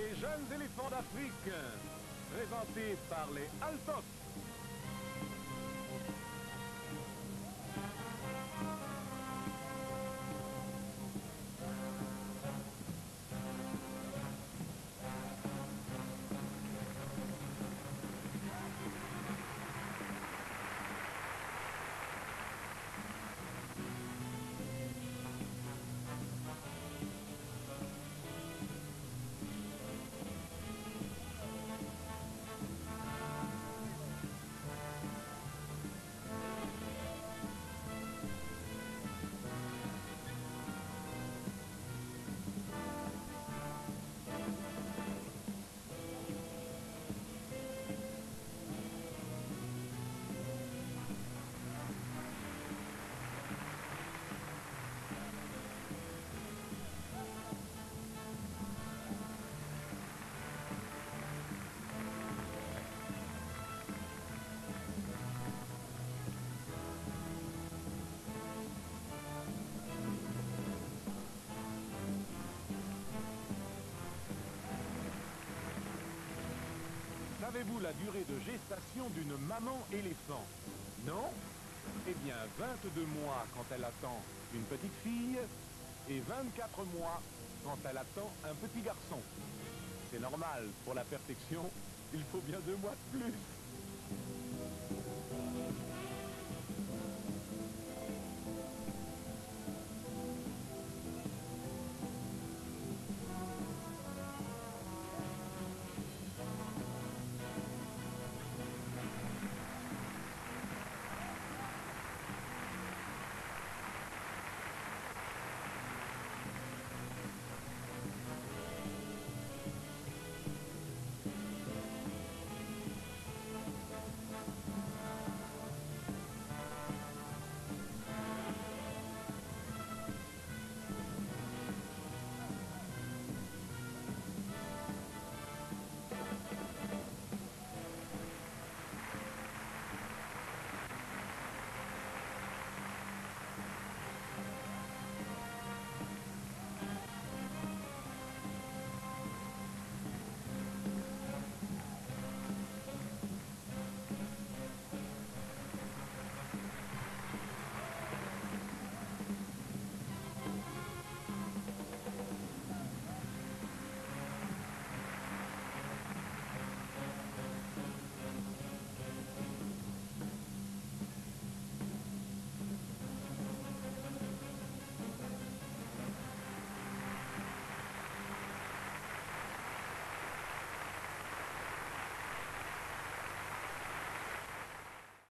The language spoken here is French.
Les jeunes éléphants d'Afrique, présentés par les Altos. Savez-vous la durée de gestation d'une maman éléphant? Non? Eh bien, 22 mois quand elle attend une petite fille et 24 mois quand elle attend un petit garçon. C'est normal, pour la perfection, il faut bien deux mois de plus.